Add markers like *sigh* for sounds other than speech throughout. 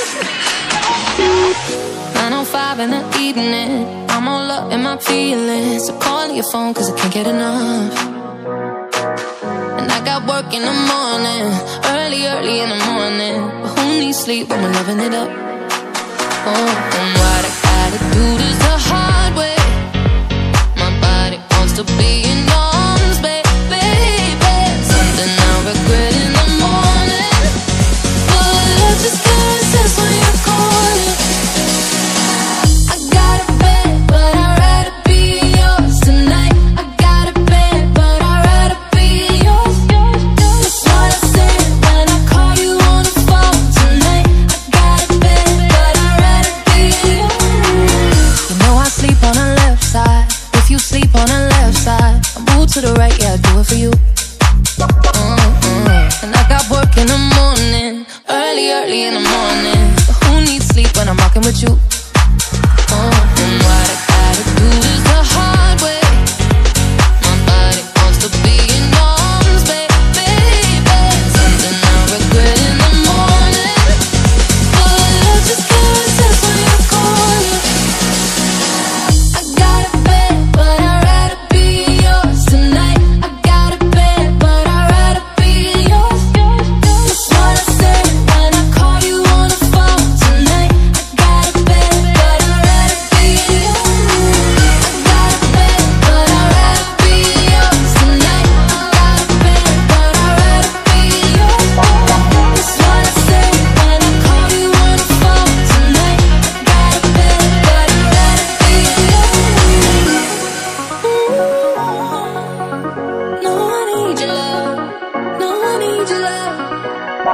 *laughs* 905 in the evening. I'm all up in my feelings. So calling your phone cause I can't get enough. And I got work in the morning, early, early in the morning. But who needs sleep when we're loving it up? Oh, and what I gotta do I do it for you. Mm-hmm. And I got work in the morning, early, early in the morning. But who needs sleep when I'm with you?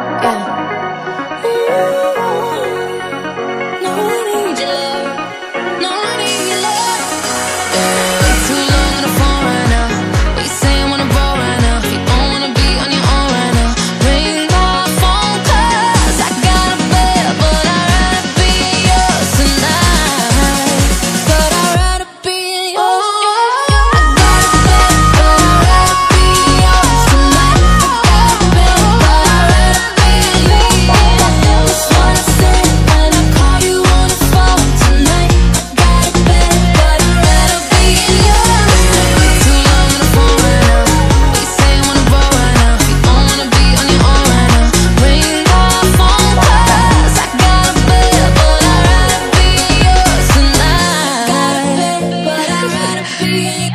Yeah. Yeah.